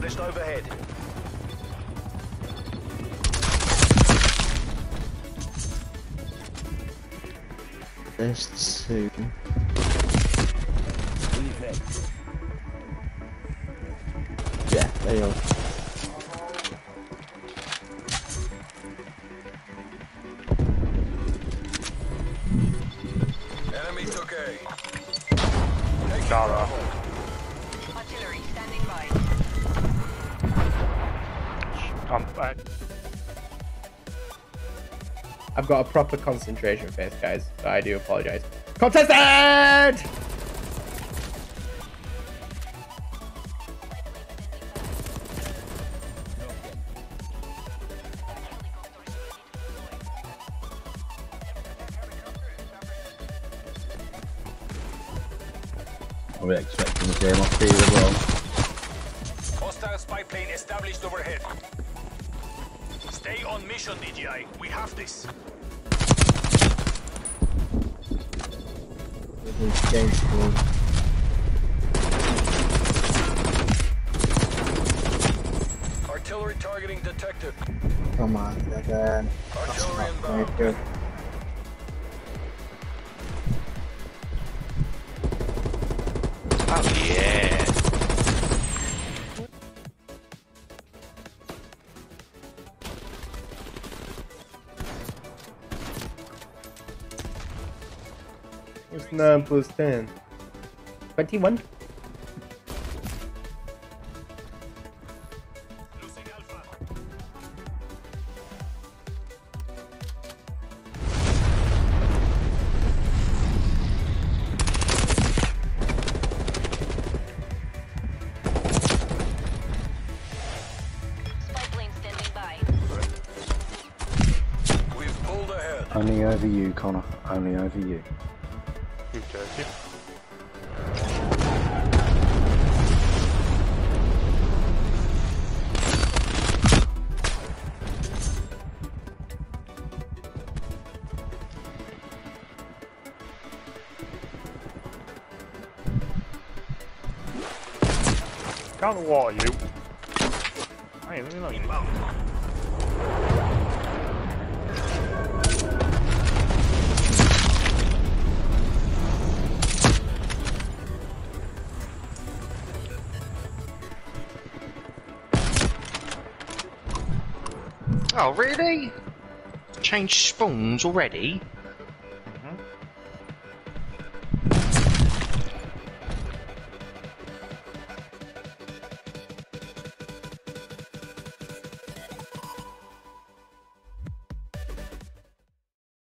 established overhead. There's two. Yeah, they are. Enemy took A. Take Dara. Artillery standing by. I'm back. I've got a proper concentration face, guys. So I do apologize. Contested! Are we expecting the game off here as well? Hostile spy plane established overhead. Stay on mission, DGI. We have this. This is changed. Artillery targeting detected. Come on, again. Artillery inbound. What's 9 plus 10? 21? Losing Alpha. Spy plane standing by. We've pulled ahead. Only over you, Connor. Only over you. You joking? Count the water, you. Hey, let me know. Inbound. Oh, really? Change spawns already?